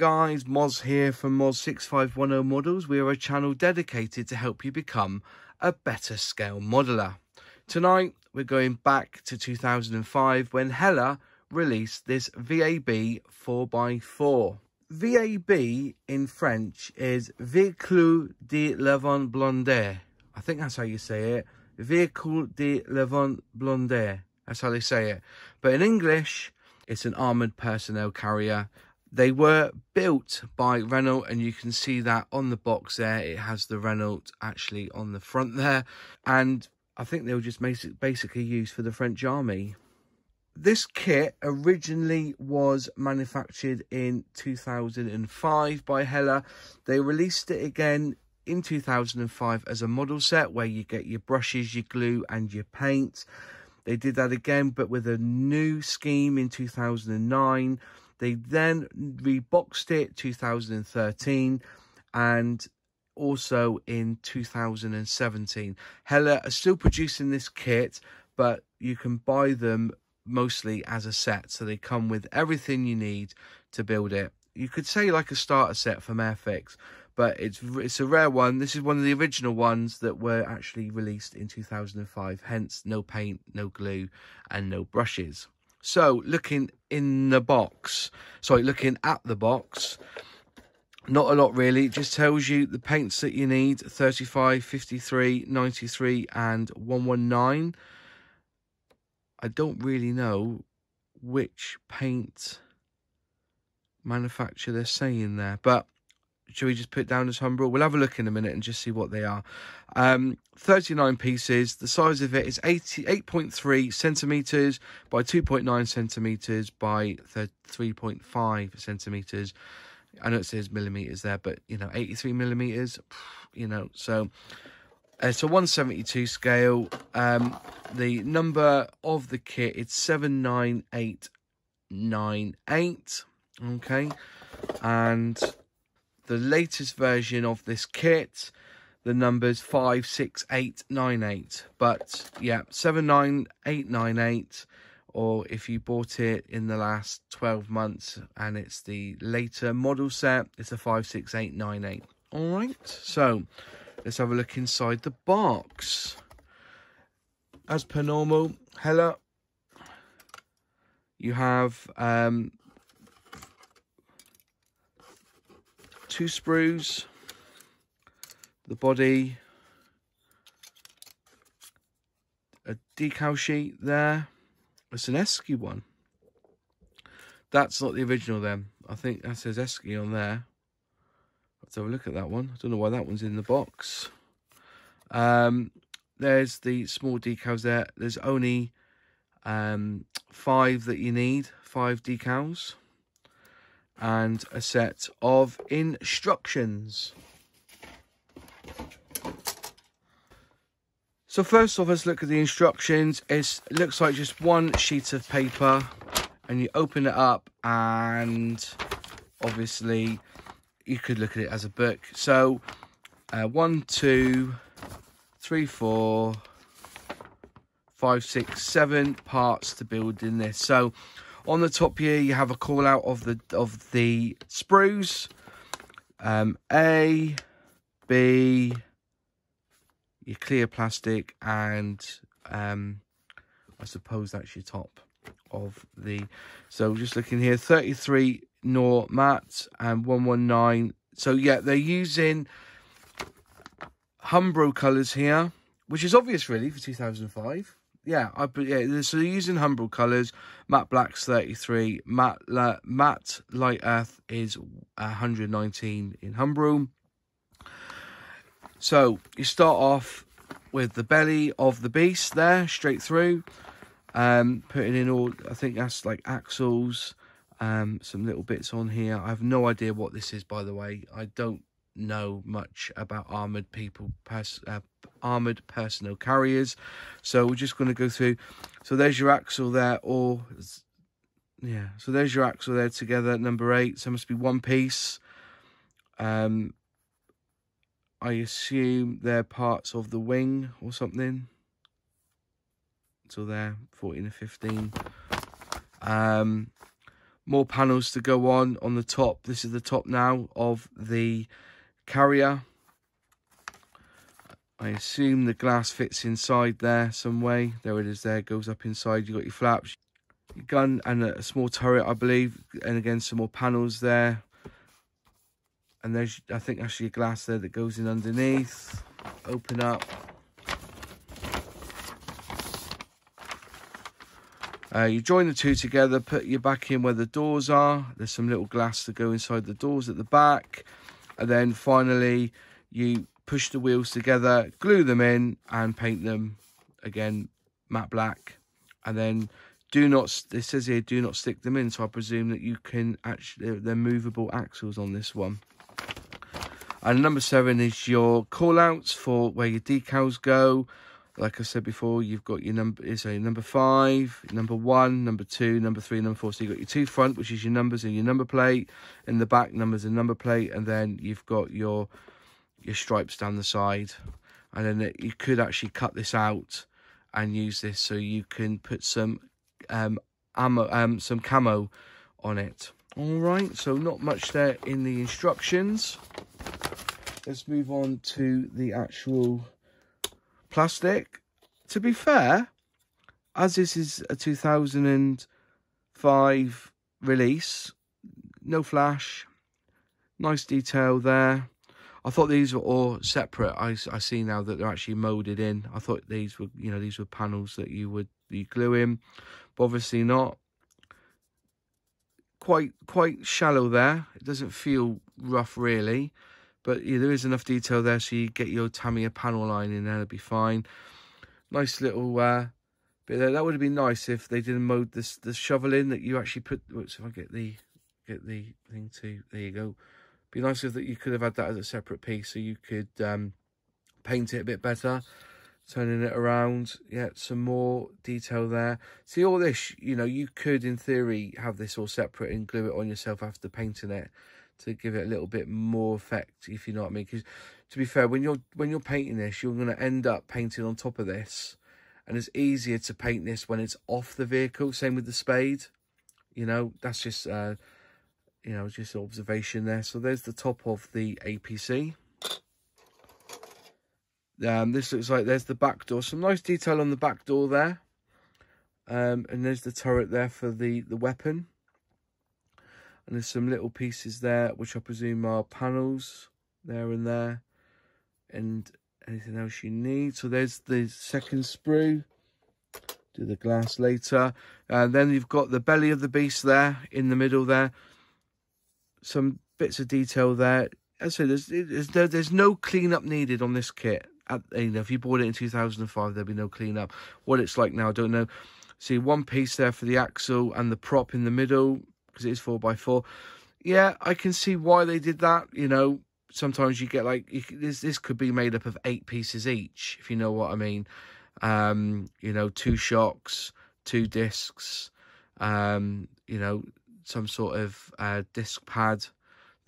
guys, Moz here from MOS6510 Models. We are a channel dedicated to help you become a better scale modeler. Tonight, we're going back to 2005 when Heller released this VAB 4x4. VAB in French is Véhicule de l'Avant Blindé. I think that's how you say it. Véhicule de l'Avant Blindé. That's how they say it. But in English, it's an armoured personnel carrier. They were built by Renault, and you can see that on the box there. It has the Renault actually on the front there. And I think they were just basically used for the French army. This kit originally was manufactured in 2005 by Heller. They released it again in 2005 as a model set where you get your brushes, your glue and your paint. They did that again, but with a new scheme in 2009. They then reboxed it 2013 and also in 2017. Heller are still producing this kit, but you can buy them mostly as a set. So they come with everything you need to build it. You could say like a starter set from Airfix, but it's it's a rare one. This is one of the original ones that were actually released in 2005. Hence, no paint, no glue, and no brushes. So, looking in the box, sorry, looking at the box, not a lot really. It just tells you the paints that you need 35, 53, 93, and 119. I don't really know which paint manufacturer they're saying there, but should we just put down as Humbrol? We'll have a look in a minute and just see what they are. Um, 39 pieces. The size of it is 88.3 centimetres by 2.9 centimetres by 3.5 centimetres. I know it says millimetres there, but, you know, 83 millimetres, you know, so... It's a 172 scale. Um, the number of the kit is 79898. Okay. And the latest version of this kit, the number's 56898. But yeah, 79898 or if you bought it in the last 12 months and it's the later model set, it's a 56898. All right, so let's have a look inside the box. As per normal, Heller, you have um, two sprues, the body, a decal sheet there. It's an Esky one. That's not the original then. I think that says Esky on there. Let's have a look at that one. I don't know why that one's in the box. Um, there's the small decals there. There's only um, five that you need, five decals and a set of instructions. So first off, let's look at the instructions. It looks like just one sheet of paper and you open it up and obviously you could look at it as a book. So uh, one, two, three, four, five, six, seven parts to build in this. So on the top here, you have a call out of the of the sprues. Um, a, B, your clear plastic, and um, I suppose that's your top of the. So just looking here, 33 Nor matte and 119. So yeah, they're using Humbrol colours here, which is obvious really for 2005 yeah, I yeah. So using Humbrol colours. Matte Black's 33. Matte La, Matte Light Earth is 119 in Humbrol. So you start off with the belly of the beast there, straight through. Um, putting in all, I think that's like axles, um, some little bits on here. I have no idea what this is, by the way. I don't know much about armored people, pers uh, armored personnel carriers. So we're just going to go through. So there's your axle there, or yeah. So there's your axle there together, number eight. So must be one piece. Um, I assume they're parts of the wing or something. So there, 14 and 15. Um, more panels to go on on the top. This is the top now of the carrier. I assume the glass fits inside there some way. There it is there, goes up inside. You've got your flaps, your gun and a, a small turret, I believe. And again, some more panels there. And there's, I think, actually a glass there that goes in underneath. Open up. Uh, you join the two together, put your back in where the doors are. There's some little glass to go inside the doors at the back. And then finally, you push the wheels together, glue them in and paint them again matte black. And then do not, it says here, do not stick them in. So I presume that you can actually, they're movable axles on this one. And number seven is your call outs for where your decals go. Like I said before, you've got your number is a number five, number one, number two, number three, number four. So you've got your two front, which is your numbers and your number plate. In the back, numbers and number plate. And then you've got your your stripes down the side and then it, you could actually cut this out and use this so you can put some um ammo um some camo on it. All right so not much there in the instructions. Let's move on to the actual plastic. To be fair as this is a 2005 release no flash nice detail there I thought these were all separate. I, I see now that they're actually molded in. I thought these were, you know, these were panels that you would you glue in, but obviously not. Quite quite shallow there. It doesn't feel rough really, but yeah, there is enough detail there, so you get your Tamiya panel line in there. It'll be fine. Nice little uh, bit there. That would have been nice if they didn't mold this the shovel in that you actually put. So if I get the get the thing to there you go be nice if that you could have had that as a separate piece so you could um, paint it a bit better. Turning it around, yeah, some more detail there. See all this, you know, you could in theory have this all separate and glue it on yourself after painting it to give it a little bit more effect, if you know what I mean. Because to be fair, when you're when you're painting this, you're going to end up painting on top of this, and it's easier to paint this when it's off the vehicle. Same with the spade, you know. That's just uh, you know, just observation there. So there's the top of the APC. Um, this looks like there's the back door. Some nice detail on the back door there. Um, and there's the turret there for the, the weapon. And there's some little pieces there, which I presume are panels there and there. And anything else you need. So there's the second sprue. Do the glass later. And then you've got the belly of the beast there in the middle there some bits of detail there. As I said, there's, there's, there's no cleanup needed on this kit. At, you know, if you bought it in 2005, there'd be no cleanup. What it's like now, I don't know. See, one piece there for the axle and the prop in the middle, because it is 4x4. Yeah, I can see why they did that. You know, sometimes you get like, you, this, this could be made up of eight pieces each, if you know what I mean. Um, you know, two shocks, two discs, um, you know, some sort of uh, disc pad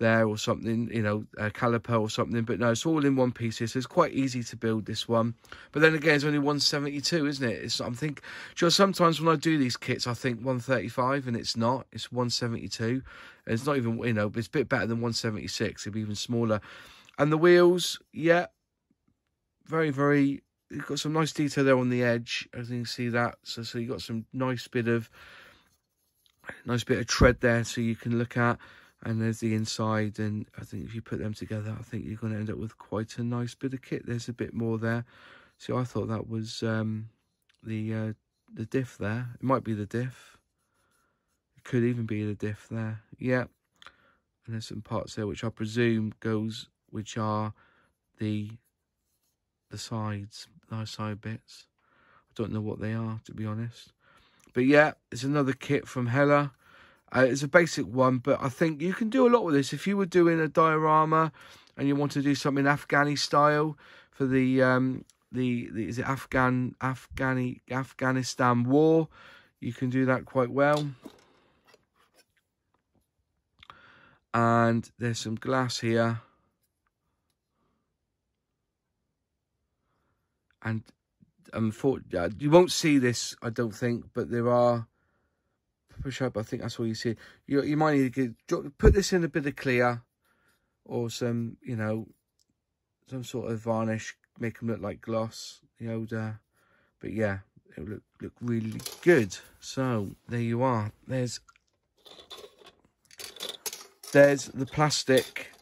there or something, you know, a caliper or something. But no, it's all in one piece so it's quite easy to build this one. But then again, it's only 172, isn't it? It's I'm think sure sometimes when I do these kits, I think 135, and it's not. It's 172. And it's not even you know, it's a bit better than 176. It'd be even smaller. And the wheels, yeah, very very. You've got some nice detail there on the edge. As you can see that. So so you got some nice bit of nice bit of tread there so you can look at and there's the inside and I think if you put them together I think you're going to end up with quite a nice bit of kit. There's a bit more there. So I thought that was um, the uh, the diff there. It might be the diff. It could even be the diff there. Yeah. And there's some parts there which I presume goes which are the the sides the side bits. I don't know what they are to be honest but yeah, it's another kit from Heller. Uh, it's a basic one, but I think you can do a lot with this. If you were doing a diorama and you want to do something Afghani style for the um, the, the is it Afghan Afghani Afghanistan war, you can do that quite well. And there's some glass here. And for, uh, you won't see this, I don't think, but there are push up. I think that's all you see. You you might need to get, put this in a bit of clear, or some you know, some sort of varnish, make them look like gloss. The older, but yeah, it look look really good. So there you are. There's there's the plastic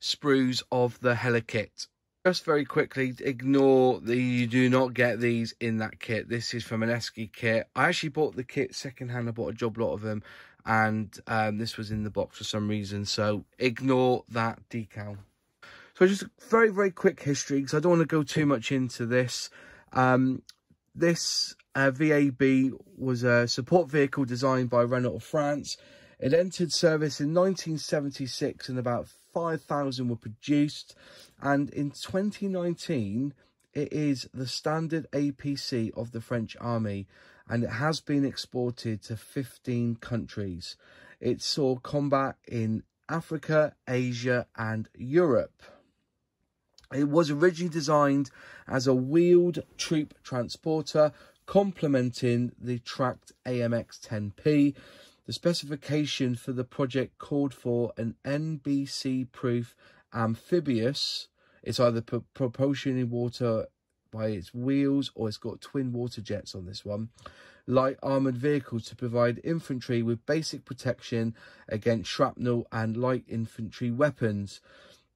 sprues of the Heller kit. Just very quickly, ignore that you do not get these in that kit. This is from an Esky kit. I actually bought the kit secondhand. I bought a job lot of them. And um, this was in the box for some reason. So ignore that decal. So just a very, very quick history because I don't want to go too much into this. Um, this uh, VAB was a support vehicle designed by Renault of France. It entered service in 1976 and about 5,000 were produced. And in 2019, it is the standard APC of the French army and it has been exported to 15 countries. It saw combat in Africa, Asia and Europe. It was originally designed as a wheeled troop transporter complementing the tracked AMX 10P the specification for the project called for an NBC-proof amphibious. It's either propulsion in water by its wheels or it's got twin water jets on this one. Light armoured vehicle to provide infantry with basic protection against shrapnel and light infantry weapons.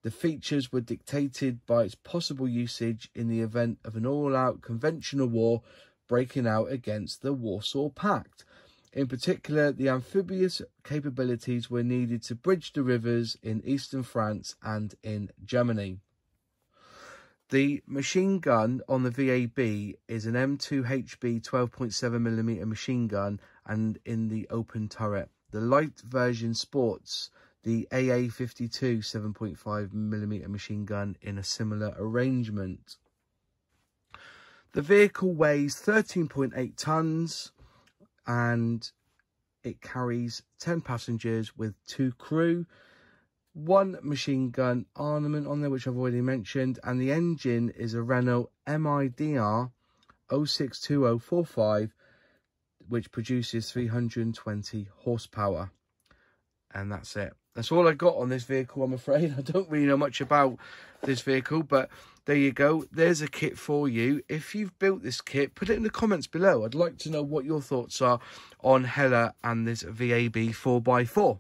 The features were dictated by its possible usage in the event of an all-out conventional war breaking out against the Warsaw Pact. In particular, the amphibious capabilities were needed to bridge the rivers in eastern France and in Germany. The machine gun on the VAB is an M2HB 12.7mm machine gun and in the open turret. The light version sports the AA52 7.5mm machine gun in a similar arrangement. The vehicle weighs 13.8 tonnes and it carries 10 passengers with two crew, one machine gun armament on there, which I've already mentioned, and the engine is a Renault MIDR 062045, which produces 320 horsepower. And that's it. That's all I got on this vehicle, I'm afraid. I don't really know much about this vehicle, but there you go. There's a kit for you. If you've built this kit, put it in the comments below. I'd like to know what your thoughts are on Heller and this VAB 4x4.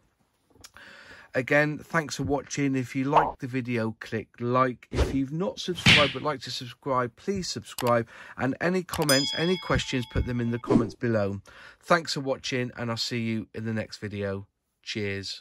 Again, thanks for watching. If you like the video, click like. If you've not subscribed but like to subscribe, please subscribe. And any comments, any questions, put them in the comments below. Thanks for watching and I'll see you in the next video. Cheers.